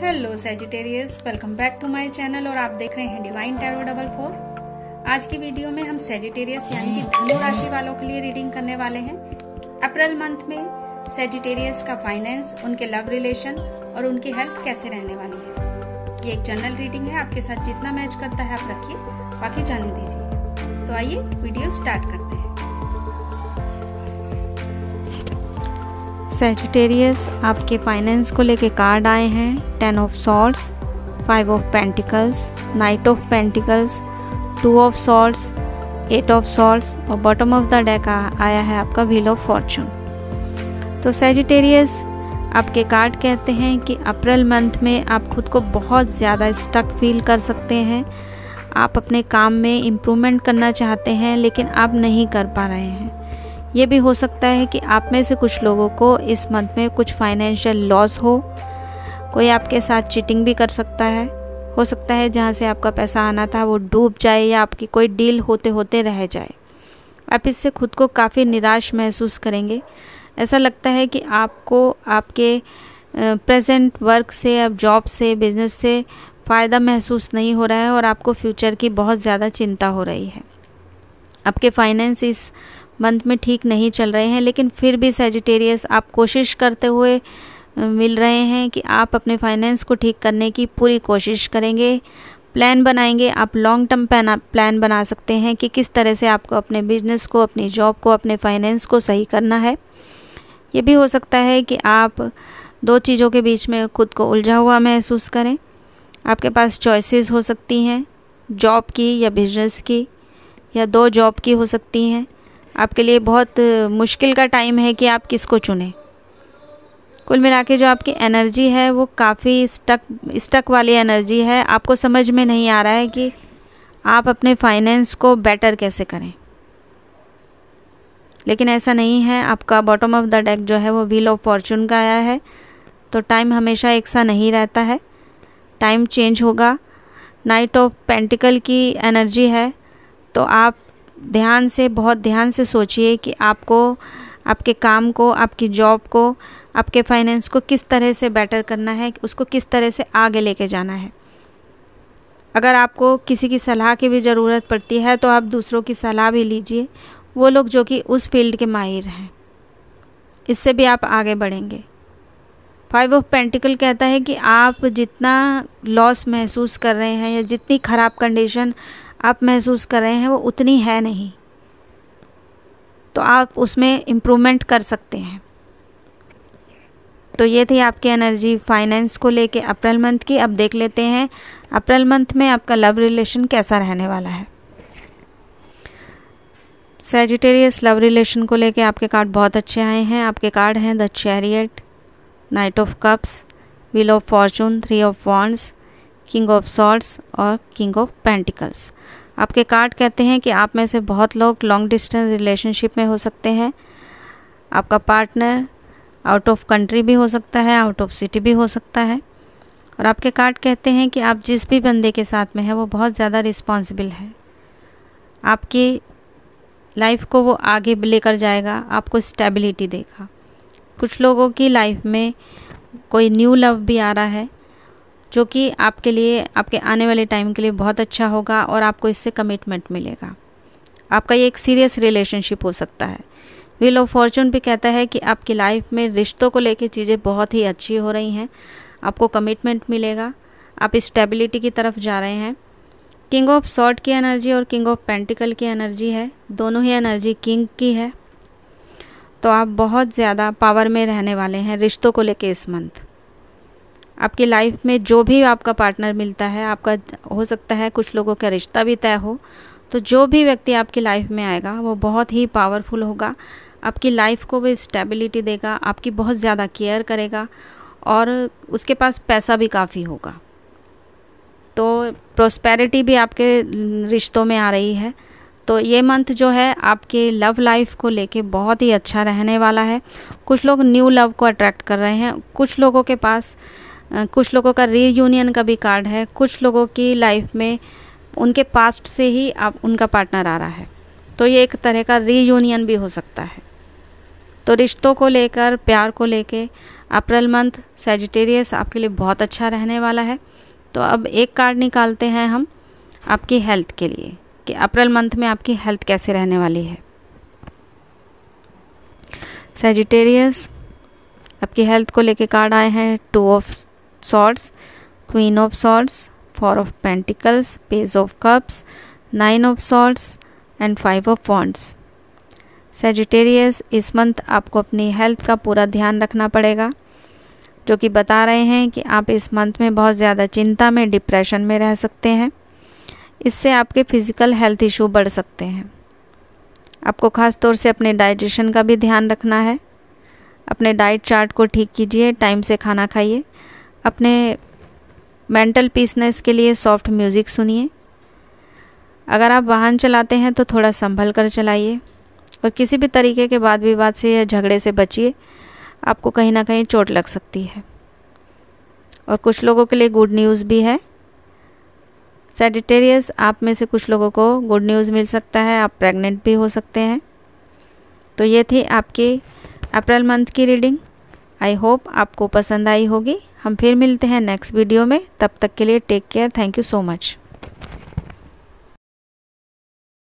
Hello Sagittarius welcome back to my channel और आप देख रहे हैं डिवाइन टैरो डबल फोर आज की वीडियो में हम सेजिटेरियस यानी कि धनु राशि वालों के लिए रीडिंग करने वाले हैं। अप्रैल मंथ में सेजिटेरियस का फाइनेंस उनके लव रिलेशन और उनकी हेल्थ कैसे रहने वाली है। ये एक जनरल रीडिंग है। आपके साथ जितना मैच करता है आप रखिए। बाकी जाने दीजिए। तो आइए वीडियो स्टार्ट करते हैं। सेजिटेरियस आपके फाइनेंस को लेके कार्ड आए हैं ten of swords five of pentacles knight of pentacles two of swords eight of swords और बॉटम ऑफ़ द डेक आया है आपका व्हील ऑफ़ फॉर्चून तो सेजिटेरियस आपके कार्ड कहते हैं कि अप्रैल मंथ में आप खुद को बहुत ज़्यादा स्टक फील कर सकते हैं। आप अपने काम में इम्प्रूवमेंट करना चाहते हैं, लेकिन आप नहीं कर पा रहे हैं। ये भी हो सकता है कि आप में से कुछ लोगों को इस मंथ में कुछ फाइनेंशियल लॉस हो। कोई आपके साथ चीटिंग भी कर सकता है। हो सकता है जहाँ से आपका पैसा आना था वो डूब जाए या आपकी कोई डील होते होते रह जाए। आप इससे खुद को काफ़ी निराश महसूस करेंगे। ऐसा लगता है कि आपको आपके प्रेजेंट वर्क से अब जॉब से बिज़नेस से फ़ायदा महसूस नहीं हो रहा है और आपको फ्यूचर की बहुत ज़्यादा चिंता हो रही है। आपके फाइनेंस इस मंथ में ठीक नहीं चल रहे हैं, लेकिन फिर भी सेजिटेरियस आप कोशिश करते हुए मिल रहे हैं कि आप अपने फाइनेंस को ठीक करने की पूरी कोशिश करेंगे। प्लान बनाएँगे, आप लॉन्ग टर्म प्लान बना सकते हैं कि किस तरह से आपको अपने बिज़नेस को, अपनी जॉब को, अपने फाइनेंस को सही करना है। ये भी हो सकता है कि आप दो चीज़ों के बीच में खुद को उलझा हुआ महसूस करें। आपके पास चॉइसेस हो सकती हैं जॉब की या बिज़नेस की, या दो जॉब की हो सकती हैं। आपके लिए बहुत मुश्किल का टाइम है कि आप किसको चुनें। कुल मिला के जो आपकी एनर्जी है, वो काफ़ी स्टक स्टक वाली एनर्जी है। आपको समझ में नहीं आ रहा है कि आप अपने फाइनेंस को बेटर कैसे करें। लेकिन ऐसा नहीं है। आपका बॉटम ऑफ़ द डेक जो है, वो व्हील ऑफ़ फॉर्चून का आया है। तो टाइम हमेशा एक सा नहीं रहता है। टाइम चेंज होगा। नाइट ऑफ़ पेंटिकल की एनर्जी है। तो आप ध्यान से, बहुत ध्यान से सोचिए कि आपको, आपके काम को, आपकी जॉब को, आपके फाइनेंस को किस तरह से बेटर करना है, उसको किस तरह से आगे लेके जाना है। अगर आपको किसी की सलाह की भी ज़रूरत पड़ती है तो आप दूसरों की सलाह भी लीजिए। वो लोग जो कि उस फ़ील्ड के माहिर हैं। इससे भी आप आगे बढ़ेंगे। फाइव ऑफ़ पेंटिकल कहता है कि आप जितना लॉस महसूस कर रहे हैं या जितनी ख़राब कंडीशन आप महसूस कर रहे हैं, वो उतनी है नहीं। तो आप उसमें इम्प्रूवमेंट कर सकते हैं। तो ये थी आपकी एनर्जी फाइनेंस को लेके अप्रैल मंथ की। अब देख लेते हैं, अप्रैल मंथ में आपका लव रिलेशन कैसा रहने वाला है। सेजिटेरियस लव रिलेशन को लेके आपके कार्ड बहुत अच्छे आए हैं। आपके कार्ड हैं the chariot knight of cups wheel of fortune three of wands king of swords और किंग ऑफ़ पेंटिकल्स आपके कार्ड कहते हैं कि आप में से बहुत लोग लॉन्ग डिस्टेंस रिलेशनशिप में हो सकते हैं। आपका पार्टनर आउट ऑफ़ कंट्री भी हो सकता है आउट ऑफ़ सिटी भी हो सकता है। और आपके कार्ड कहते हैं कि आप जिस भी बंदे के साथ में हैं, वो बहुत ज़्यादा रिस्पॉन्सिबल है। आपकी लाइफ को वो आगे लेकर जाएगा, आपको स्टेबिलिटी देगा। कुछ लोगों की लाइफ में कोई न्यू लव भी आ रहा है जो कि आपके लिए, आपके आने वाले टाइम के लिए बहुत अच्छा होगा और आपको इससे कमिटमेंट मिलेगा। आपका ये एक सीरियस रिलेशनशिप हो सकता है। व्हील ऑफ़ फॉर्चून भी कहता है कि आपकी लाइफ में रिश्तों को लेकर चीज़ें बहुत ही अच्छी हो रही हैं। आपको कमिटमेंट मिलेगा। आप स्टेबिलिटी की तरफ़ जा रहे हैं। किंग ऑफ़ सॉर्ट की एनर्जी और किंग ऑफ़ पेंटिकल की एनर्जी है। दोनों ही एनर्जी किंग की है। तो आप बहुत ज़्यादा पावर में रहने वाले हैं रिश्तों को लेके इस मंथ आपकी लाइफ में जो भी आपका पार्टनर मिलता है, आपका हो सकता है कुछ लोगों का रिश्ता भी तय हो तो जो भी व्यक्ति आपकी लाइफ में आएगा, वो बहुत ही पावरफुल होगा। आपकी लाइफ को वो स्टेबिलिटी देगा, आपकी बहुत ज़्यादा केयर करेगा और उसके पास पैसा भी काफ़ी होगा। तो प्रोस्पेरिटी भी आपके रिश्तों में आ रही है। तो ये मंथ जो है, आपके लव लाइफ को लेके बहुत ही अच्छा रहने वाला है। कुछ लोग न्यू लव को अट्रैक्ट कर रहे हैं। कुछ लोगों के पास कुछ लोगों का रीयूनियन का भी कार्ड है। कुछ लोगों की लाइफ में उनके पास्ट से ही आप उनका पार्टनर आ रहा है। तो ये एक तरह का रीयूनियन भी हो सकता है। तो रिश्तों को लेकर, प्यार को लेके, अप्रैल मंथ सेजिटेरियस आपके लिए बहुत अच्छा रहने वाला है। तो अब एक कार्ड निकालते हैं हम आपकी हेल्थ के लिए, कि अप्रैल मंथ में आपकी हेल्थ कैसे रहने वाली है। सेजिटेरियस आपकी हेल्थ को लेके कार्ड आए हैं two of swords queen of swords four of pentacles page of cups nine of swords and five of wands Sagittarius इस मंथ आपको अपनी हेल्थ का पूरा ध्यान रखना पड़ेगा, जो कि बता रहे हैं कि आप इस मंथ में बहुत ज़्यादा चिंता में डिप्रेशन में रह सकते हैं। इससे आपके फ़िज़िकल हेल्थ इशू बढ़ सकते हैं। आपको ख़ास तौर से अपने डाइजेशन का भी ध्यान रखना है। अपने डाइट चार्ट को ठीक कीजिए टाइम से खाना खाइए। अपने मेंटल पीसनेस के लिए सॉफ्ट म्यूज़िक सुनिए। अगर आप वाहन चलाते हैं तो थोड़ा संभल कर चलाइए और किसी भी तरीके के वाद विवाद से या झगड़े से बचिए। आपको कहीं ना कहीं चोट लग सकती है। और कुछ लोगों के लिए गुड न्यूज़ भी है। सेडिटेरियस आप में से कुछ लोगों को गुड न्यूज़ मिल सकता है। आप प्रेग्नेंट भी हो सकते हैं। तो ये थी आपकी अप्रैल मंथ की रीडिंग आई होप आपको पसंद आई होगी। हम फिर मिलते हैं नेक्स्ट वीडियो में। तब तक के लिए take care thank you so much